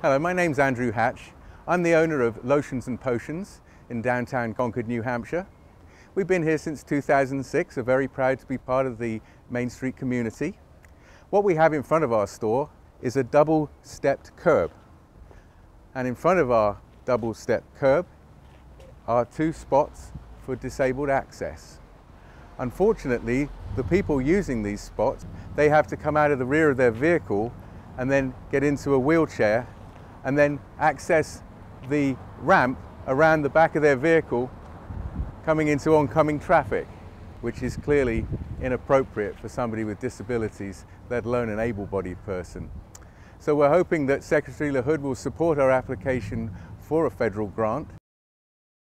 Hello, my name's Andrew Hatch. I'm the owner of Lotions and Potions in downtown Concord, New Hampshire. We've been here since 2006, are very proud to be part of the Main Street community. What we have in front of our store is a double stepped curb. And in front of our double stepped curb are two spots for disabled access. Unfortunately, the people using these spots, they have to come out of the rear of their vehicle and then get into a wheelchair and then access the ramp around the back of their vehicle coming into oncoming traffic, which is clearly inappropriate for somebody with disabilities, let alone an able-bodied person. So we're hoping that Secretary LaHood will support our application for a federal grant